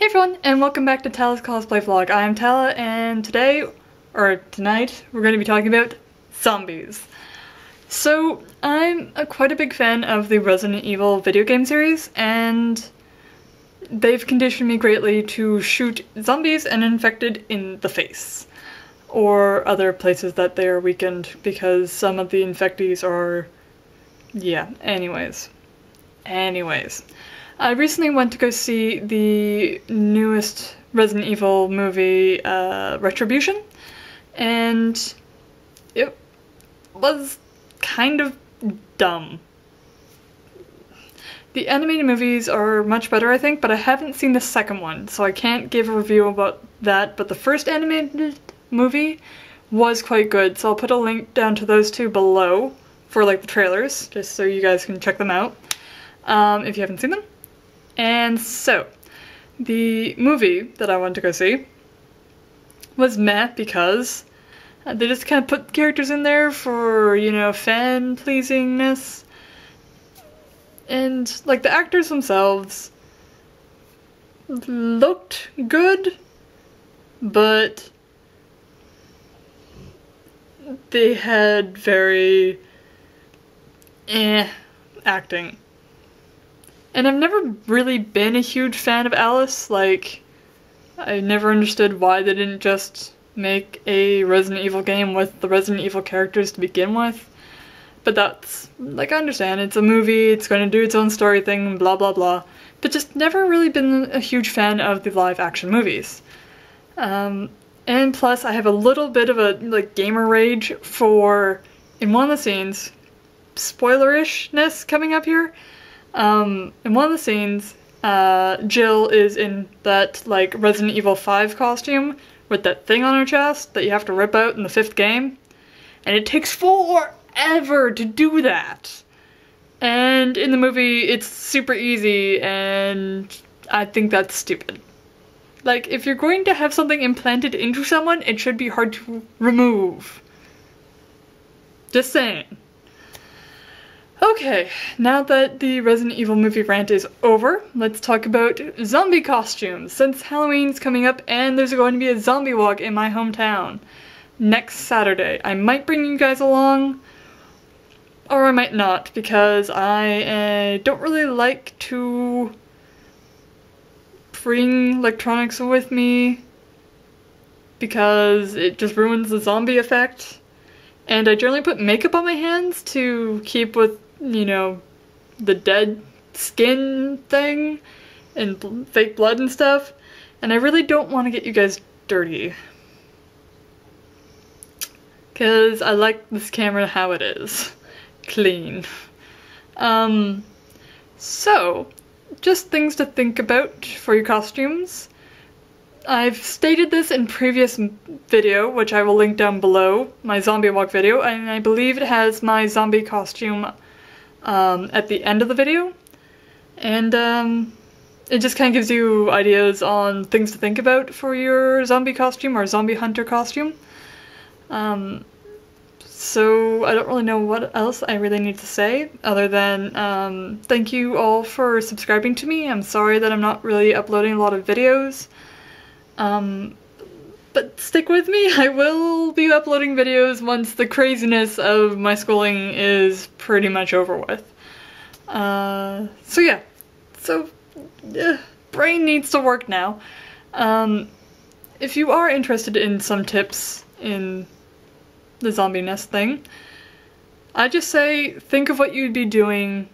Hey everyone, and welcome back to Tala's Cosplay Vlog. I am Tala, and today, or tonight, we're going to be talking about zombies. So, I'm a, quite a big fan of the Resident Evil video game series, and they've conditioned me greatly to shoot zombies and infected in the face. Or other places that they are weakened, because some of the infectees are... yeah, anyways. Anyways. I recently went to go see the newest Resident Evil movie, uh, Retribution, and it was kind of dumb. The animated movies are much better, I think, but I haven't seen the second one, so I can't give a review about that, but the first animated movie was quite good, so I'll put a link down to those two below for like the trailers, just so you guys can check them out um, if you haven't seen them. And so, the movie that I wanted to go see was meh because they just kind of put characters in there for, you know, fan pleasingness. And, like, the actors themselves looked good, but they had very eh acting. And I've never really been a huge fan of Alice, like, I never understood why they didn't just make a Resident Evil game with the Resident Evil characters to begin with. But that's, like, I understand, it's a movie, it's going to do its own story thing, blah blah blah. But just never really been a huge fan of the live action movies. Um, and plus, I have a little bit of a, like, gamer rage for, in one of the scenes, spoilerishness coming up here, um, in one of the scenes, uh, Jill is in that like Resident Evil 5 costume with that thing on her chest that you have to rip out in the fifth game. And it takes forever to do that. And in the movie, it's super easy, and I think that's stupid. Like, if you're going to have something implanted into someone, it should be hard to remove. Just saying. Okay, now that the Resident Evil movie rant is over, let's talk about zombie costumes, since Halloween's coming up and there's going to be a zombie walk in my hometown next Saturday. I might bring you guys along, or I might not, because I uh, don't really like to bring electronics with me because it just ruins the zombie effect. And I generally put makeup on my hands to keep with you know, the dead skin thing and fake blood and stuff. And I really don't want to get you guys dirty. Because I like this camera how it is. Clean. Um, so, just things to think about for your costumes. I've stated this in previous video, which I will link down below, my zombie walk video, and I believe it has my zombie costume um, at the end of the video. And um, it just kind of gives you ideas on things to think about for your zombie costume or zombie hunter costume. Um, so I don't really know what else I really need to say other than um, thank you all for subscribing to me. I'm sorry that I'm not really uploading a lot of videos. Um, but stick with me, I will be uploading videos once the craziness of my schooling is pretty much over with. Uh, so yeah, so uh, brain needs to work now. Um, if you are interested in some tips in the zombie nest thing, I just say think of what you'd be doing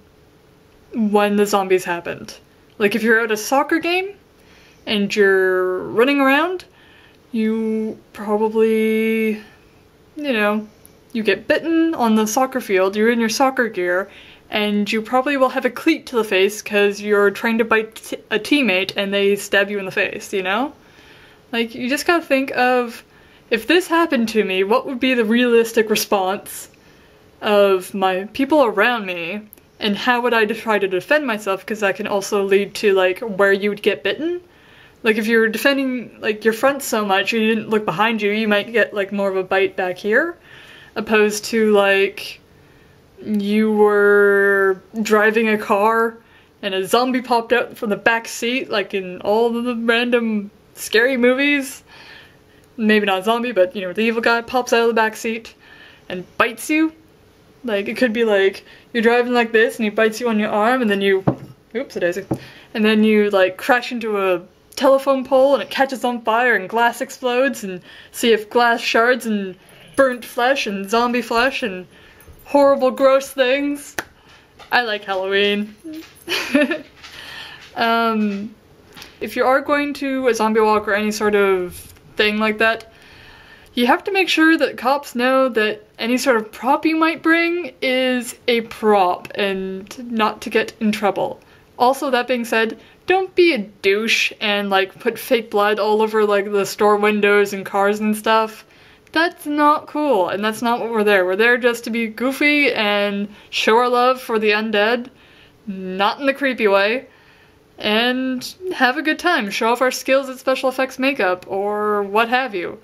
when the zombies happened. Like if you're at a soccer game and you're running around, you probably, you know, you get bitten on the soccer field, you're in your soccer gear, and you probably will have a cleat to the face because you're trying to bite a teammate and they stab you in the face, you know? Like, you just gotta think of, if this happened to me, what would be the realistic response of my people around me, and how would I try to defend myself because that can also lead to, like, where you would get bitten? Like if you're defending like your front so much you didn't look behind you, you might get like more of a bite back here. Opposed to like you were driving a car and a zombie popped out from the back seat, like in all the random scary movies. Maybe not a zombie, but you know, the evil guy pops out of the back seat and bites you. Like, it could be like, you're driving like this and he bites you on your arm and then you, oops, a daisy. And then you like crash into a telephone pole and it catches on fire and glass explodes and see if glass shards and burnt flesh and zombie flesh and horrible gross things. I like Halloween. um, if you are going to a zombie walk or any sort of thing like that, you have to make sure that cops know that any sort of prop you might bring is a prop and not to get in trouble. Also, that being said, don't be a douche and like put fake blood all over like the store windows and cars and stuff. That's not cool, and that's not what we're there. We're there just to be goofy and show our love for the undead, not in the creepy way, and have a good time. Show off our skills at special effects makeup or what have you.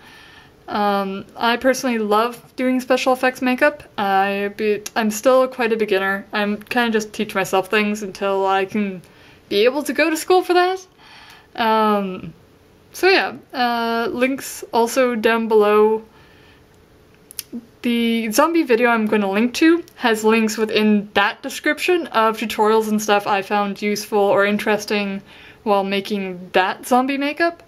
Um, I personally love doing special effects makeup. I be, I'm still quite a beginner. I'm kind of just teach myself things until I can be able to go to school for that. Um, so yeah, uh, links also down below. The zombie video I'm going to link to has links within that description of tutorials and stuff I found useful or interesting while making that zombie makeup.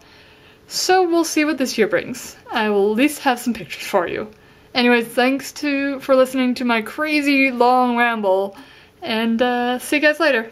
So we'll see what this year brings. I will at least have some pictures for you. Anyways, thanks to for listening to my crazy long ramble, and uh, see you guys later.